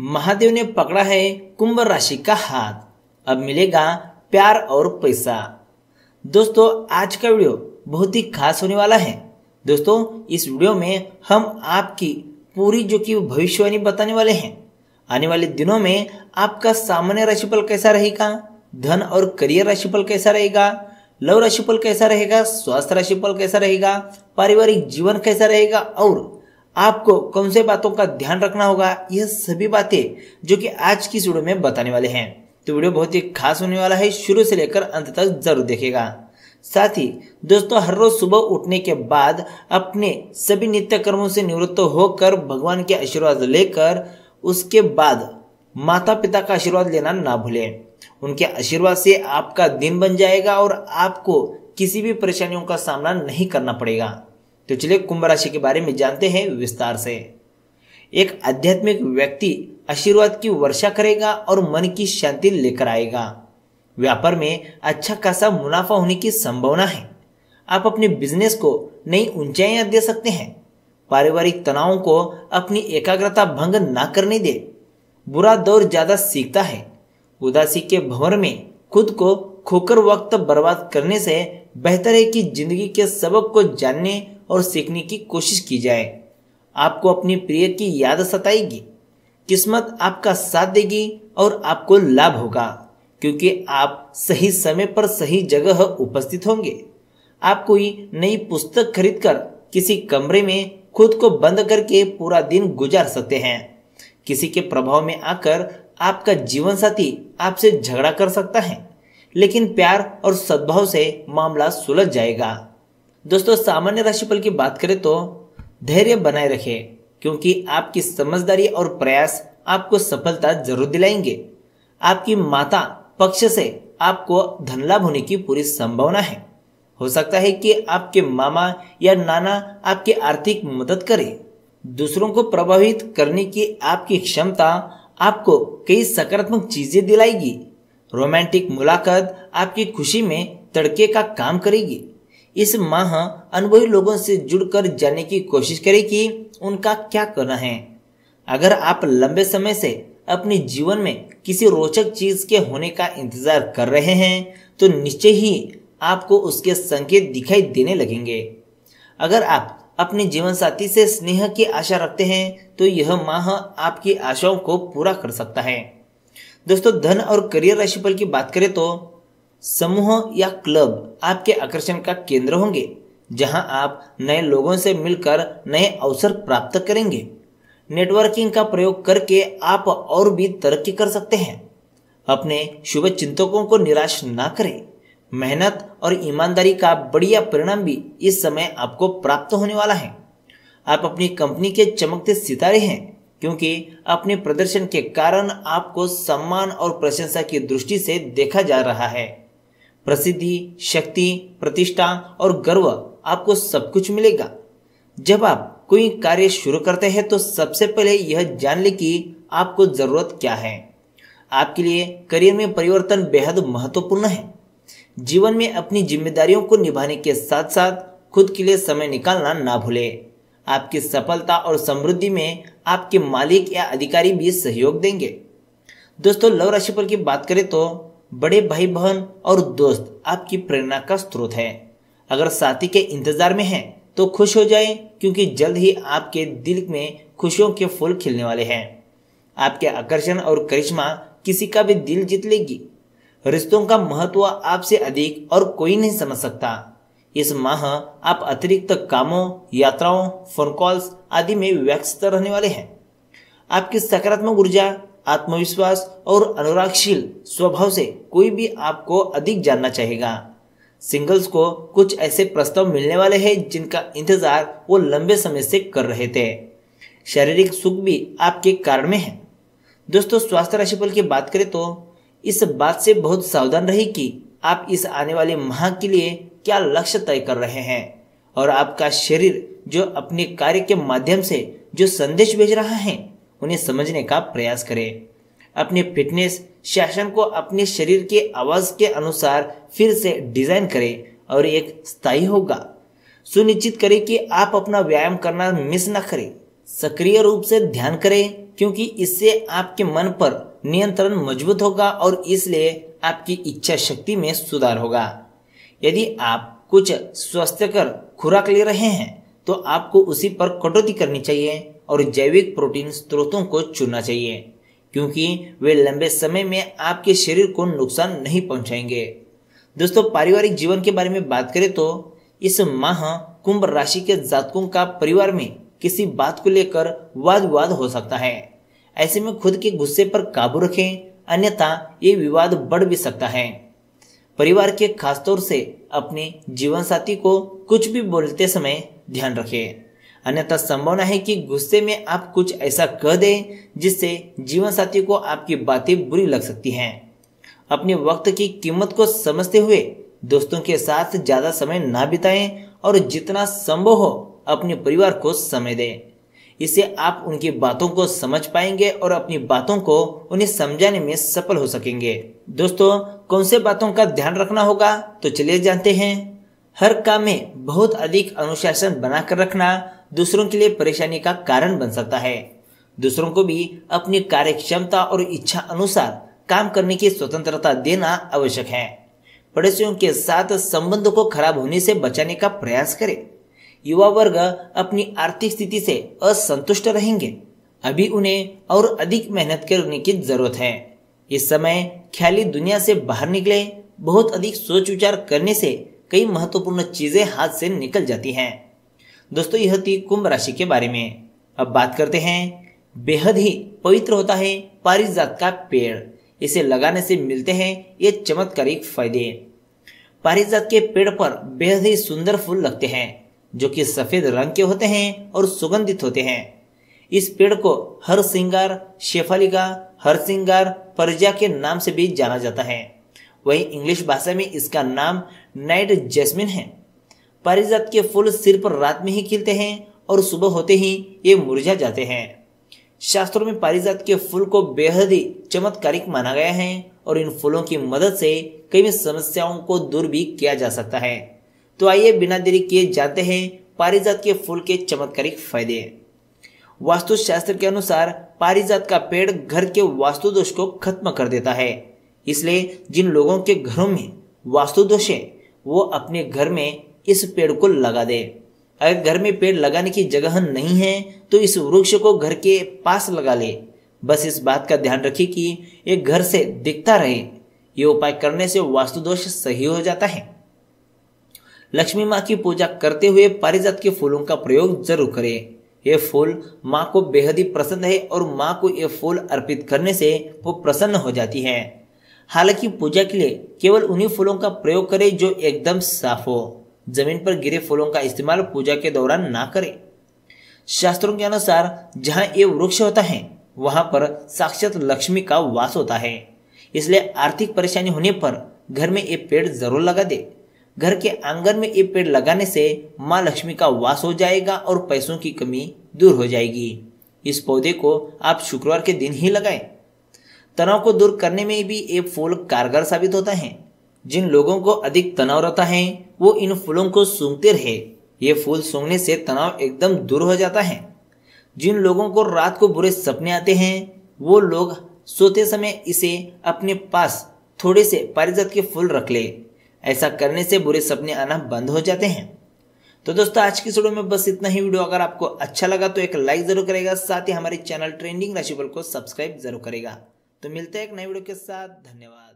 महादेव ने पकड़ा है कुंभ राशि का हाथ। अब मिलेगा प्यार और पैसा। दोस्तों, आज का वीडियो बहुत ही खास होने वाला है। दोस्तों, इस वीडियो में हम आपकी पूरी जो कि भविष्यवाणी बताने वाले हैं। आने वाले दिनों में आपका सामान्य राशिफल कैसा रहेगा? धन और करियर राशिफल कैसा रहेगा? लव राशिफल कैसा रहेगा? स्वास्थ्य राशिफल कैसा रहेगा? पारिवारिक जीवन कैसा रहेगा? और आपको कौन से बातों का ध्यान रखना होगा? यह सभी बातें जो कि आज की वीडियो में बताने वाले हैं। तो वीडियो बहुत ही खास होने वाला है, शुरू से लेकर अंत तक ज़रूर देखेगा साथ ही, दोस्तों, हर रोज सुबह उठने के बाद अपने सभी नित्य कर्मों से निवृत्त होकर भगवान के आशीर्वाद लेकर, उसके बाद माता पिता का आशीर्वाद लेना ना भूलें। उनके आशीर्वाद से आपका दिन बन जाएगा और आपको किसी भी परेशानियों का सामना नहीं करना पड़ेगा। तो चलिए कुंभ राशि के बारे में जानते हैं विस्तार से। एक आध्यात्मिक व्यक्ति आशीर्वाद की वर्षा करेगा और मन की शांति लेकर आएगा। व्यापार में अच्छा खासा मुनाफा होने की संभावना है। आप अपने बिज़नेस को नई ऊंचाइयाँ दे सकते हैं। पारिवारिक तनावों को अपनी एकाग्रता भंग ना करने दे। बुरा दौर ज़्यादा सीखता है। उदासी के भंवर में खुद को खोकर वक्त बर्बाद करने से बेहतर है कि ज़िंदगी के सबक को जानने और सीखने की कोशिश की जाए। आपको अपनी प्रिय की याद सताएगी। किस्मत आपका साथ देगी और आपको लाभ होगा, क्योंकि आप सही समय पर सही जगह उपस्थित होंगे। आप कोई नई पुस्तक खरीदकर किसी कमरे में खुद को बंद करके पूरा दिन गुजार सकते हैं। किसी के प्रभाव में आकर आपका जीवन साथी आपसे झगड़ा कर सकता है, लेकिन प्यार और सद्भाव से मामला सुलझ जाएगा। दोस्तों, सामान्य राशिफल की बात करें तो धैर्य बनाए रखें, क्योंकि आपकी समझदारी और प्रयास आपको सफलता ज़रूर दिलाएँगे। आपकी माता पक्ष से आपको धन लाभ होने की पूरी संभावना है। हो सकता है कि आपके मामा या नाना आपकी आर्थिक मदद करें। दूसरों को प्रभावित करने की आपकी क्षमता आपको कई सकारात्मक चीज़ें दिलाएगी। रोमांटिक मुलाकात आपकी खुशी में तड़के का काम करेगी। इस माह अनुभवी लोगों से जुड़कर जानने की कोशिश करें कि उनका क्या करना है। अगर आप लंबे समय से अपने जीवन में किसी रोचक चीज़ के होने का इंतज़ार कर रहे हैं तो निश्चय ही आपको उसके संकेत दिखाई देने लगेंगे। अगर आप अपने जीवन साथी से स्नेह की आशा रखते हैं तो यह माह आपकी आशाओं को पूरा कर सकता है। दोस्तों, धन और करियर राशिफल की बात करें तो समूह या क्लब आपके आकर्षण का केंद्र होंगे, जहाँ आप नए लोगों से मिलकर नए अवसर प्राप्त करेंगे। नेटवर्किंग का प्रयोग करके आप और भी तरक्की कर सकते हैं। अपने शुभ चिंतकों को निराश ना करें। मेहनत और ईमानदारी का बढ़िया परिणाम भी इस समय आपको प्राप्त होने वाला है। आप अपनी कंपनी के चमकते सितारे हैं, क्योंकि अपने प्रदर्शन के कारण आपको सम्मान और प्रशंसा की दृष्टि से देखा जा रहा है। प्रसिद्धि, शक्ति, प्रतिष्ठा और गर्व आपको सब कुछ मिलेगा। जब आप कोई कार्य शुरू करते हैं तो सबसे पहले यह जान ले कि आपको ज़रूरत क्या है। आपके लिए करियर में परिवर्तन बेहद महत्वपूर्ण है। जीवन में अपनी जिम्मेदारियों को निभाने के साथ साथ खुद के लिए समय निकालना ना भूले। आपकी सफलता और समृद्धि में आपके मालिक या अधिकारी भी सहयोग देंगे। दोस्तों, लव राशिफल की बात करें तो बड़े भाई बहन और दोस्त आपकी प्रेरणा का स्रोत है। अगर साथी के इंतज़ार में हैं तो खुश हो जाएँ, क्योंकि जल्द ही आपके दिल में खुशियों के फूल खिलने वाले हैं। आपके आकर्षण और करिश्मा किसी का भी दिल जीत लेगी। रिश्तों का महत्व आपसे अधिक और कोई नहीं समझ सकता। इस माह आप अतिरिक्त कामों, यात्राओं फ़ोन कॉल्स आदि में व्यस्त रहने वाले हैं। आपकी सकारात्मक ऊर्जा आत्मविश्वास और अनुरागशील स्वभाव से कोई भी आपको अधिक जानना चाहेगा। सिंगल्स को कुछ ऐसे प्रस्ताव मिलने वाले हैं जिनका इंतज़ार वो लंबे समय से कर रहे थे। शारीरिक सुख भी आपके कारण में है। दोस्तों, स्वास्थ्य राशिफल की बात करें तो इस बात से बहुत सावधान रहे कि आप इस आने वाले माह के लिए क्या लक्ष्य तय कर रहे हैं और आपका शरीर जो अपने कार्य के माध्यम से जो संदेश भेज रहा है उन्हें समझने का प्रयास करें। अपने फिटनेस शासन को अपने शरीर के आवाज़ के अनुसार फिर से डिज़ाइन करें और एक स्थायी होगा। सुनिश्चित करें कि आप अपना व्यायाम करना मिस न करें। सक्रिय रूप से ध्यान करें, क्योंकि इससे आपके मन पर नियंत्रण मज़बूत होगा और इसलिए आपकी इच्छा शक्ति में सुधार होगा। यदि आप कुछ स्वास्थ्यकर खुराक ले रहे हैं तो आपको उसी पर कटौती करनी चाहिए। और जैविक प्रोटीन स्रोतों को चुनना चाहिए, क्योंकि वे लंबे समय में आपके शरीर को नुकसान नहीं पहुंचाएँगे। दोस्तों, पारिवारिक जीवन के बारे में बात करें तो इस माह कुंभ राशि के जातकों का परिवार में किसी बात को लेकर वाद विवाद हो सकता है। ऐसे में खुद के गुस्से पर काबू रखें, अन्यथा ये विवाद बढ़ भी सकता है। परिवार के खासतौर से अपने जीवन साथी को कुछ भी बोलते समय ध्यान रखें। अन्यथा संभावना है कि गुस्से में आप कुछ ऐसा कह दें, जिससे जीवन साथी को आपकी बातें बुरी लग सकती हैं। अपने वक्त की कीमत को समझते हुए दोस्तों के साथ ज़्यादा समय ना बिताएँ और जितना संभव हो अपने परिवार को समय दें। इससे आप उनकी बातों को समझ पाएँगे और अपनी बातों को उन्हें समझाने में सफल हो सकेंगे। दोस्तों, कौन से बातों का ध्यान रखना होगा? तो चलिए जानते हैं। हर काम में बहुत अधिक अनुशासन बनाकर रखना दूसरों के लिए परेशानी का कारण बन सकता है। दूसरों को भी अपनी कार्य क्षमता और इच्छा अनुसार काम करने की स्वतंत्रता देना आवश्यक है। पड़ोसियों के साथ संबंध को खराब होने से बचाने का प्रयास करें। युवा वर्ग अपनी आर्थिक स्थिति से असंतुष्ट रहेंगे। अभी उन्हें और अधिक मेहनत करने की ज़रूरत है। इस समय ख्याली दुनिया से बाहर निकले, बहुत अधिक सोच विचार करने से कई महत्वपूर्ण चीज़ें हाथ से निकल जाती हैं। दोस्तों, यह थी कुंभ राशि के बारे में। अब बात करते हैं, बेहद ही पवित्र होता है पारिजात का पेड़। इसे लगाने से मिलते हैं ये चमत्कारिक फ़ायदे। पारिजात के पेड़ पर बेहद ही सुंदर फूल लगते हैं, जो कि सफ़ेद रंग के होते हैं और सुगंधित होते हैं। इस पेड़ को हर सिंगार शेफालिका, हर सिंगार परजा के नाम से भी जाना जाता है। वही इंग्लिश भाषा में इसका नाम नाइट जैस्मिन है। पारिजात के फूल सिर पर रात में ही खिलते हैं और सुबह होते ही ये मुरझा जाते हैं। शास्त्रों में पारिजात के फूल को बेहद ही चमत्कारिक माना गया है और इन फूलों की मदद से कई समस्याओं को दूर भी किया जा सकता है। तो आइए बिना देरी किए जाते हैं पारिजात के फूल के चमत्कारिक फ़ायदे। वास्तु शास्त्र के अनुसार पारिजात का पेड़ घर के वास्तु दोष को खत्म कर देता है। इसलिए जिन लोगों के घरों में वास्तु दोष है, वो अपने घर में इस पेड़ को लगा दे। अगर घर में पेड़ लगाने की जगह नहीं है तो इस वृक्ष को घर के पास लगा ले। बस इस बात का ध्यान रखिए कि ये घर से दिखता रहे। ये उपाय करने से वास्तु दोष सही हो जाता है। लक्ष्मी माँ की पूजा करते हुए पारिजात के फूलों का प्रयोग ज़रूर करें। ये फूल माँ को बेहद ही प्रसन्न है और माँ को ये फूल अर्पित करने से वो प्रसन्न हो जाती है। हालाँकि पूजा के लिए केवल उन्हीं फूलों का प्रयोग करें जो एकदम साफ़ हो। ज़मीन पर गिरे फूलों का इस्तेमाल पूजा के दौरान ना करें। शास्त्रों के अनुसार, जहाँ ये वृक्ष होता है, वहाँ पर साक्षात लक्ष्मी का वास होता है। इसलिए आर्थिक परेशानी होने पर घर में ये पेड़ ज़रूर लगा दे। घर के आँगन में ये पेड़ लगाने से माँ लक्ष्मी का वास हो जाएगा और पैसों की कमी दूर हो जाएगी। इस पौधे को आप शुक्रवार के दिन ही लगाएँ। तनाव को दूर करने में भी ये फूल कारगर साबित होता है। जिन लोगों को अधिक तनाव रहता है, वो इन फूलों को सूंघते रहे। ये फूल सूंघने से तनाव एकदम दूर हो जाता है। जिन लोगों को रात को बुरे सपने आते हैं, वो लोग सोते समय इसे अपने पास थोड़े से पारिजात के फूल रख ले। ऐसा करने से बुरे सपने आना बंद हो जाते हैं। तो दोस्तों, आज की वीडियो में बस इतना ही वीडियो। अगर आपको अच्छा लगा तो एक लाइक ज़रूर करेगा, साथ ही हमारे चैनल ट्रेंडिंग राशिफल को सब्सक्राइब ज़रूर करेगा। तो मिलते हैं एक नए वीडियो के साथ। धन्यवाद।